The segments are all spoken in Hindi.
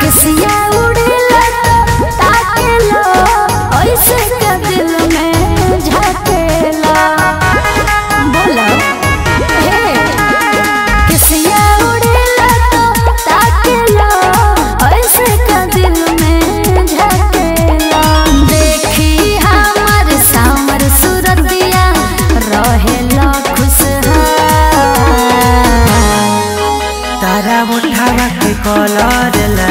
किसिया उड़ेला के कलर ला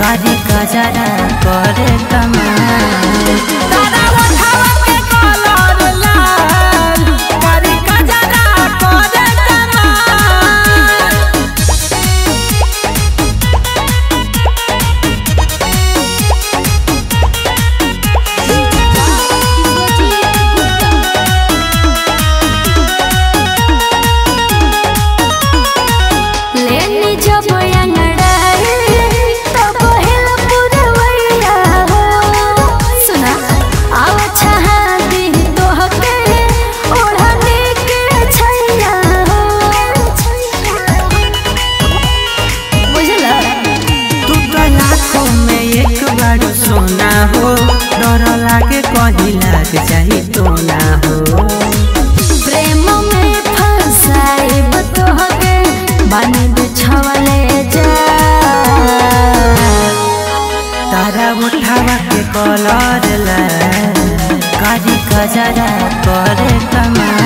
कारी जरा करे कमाल हो डर लागे कहीं लाग जाई तो ना हो प्रेम में फंसाइब तोहके बानी बिछवले जा। तारा उठावा के कलर ला। कारी कजरा करे कमाल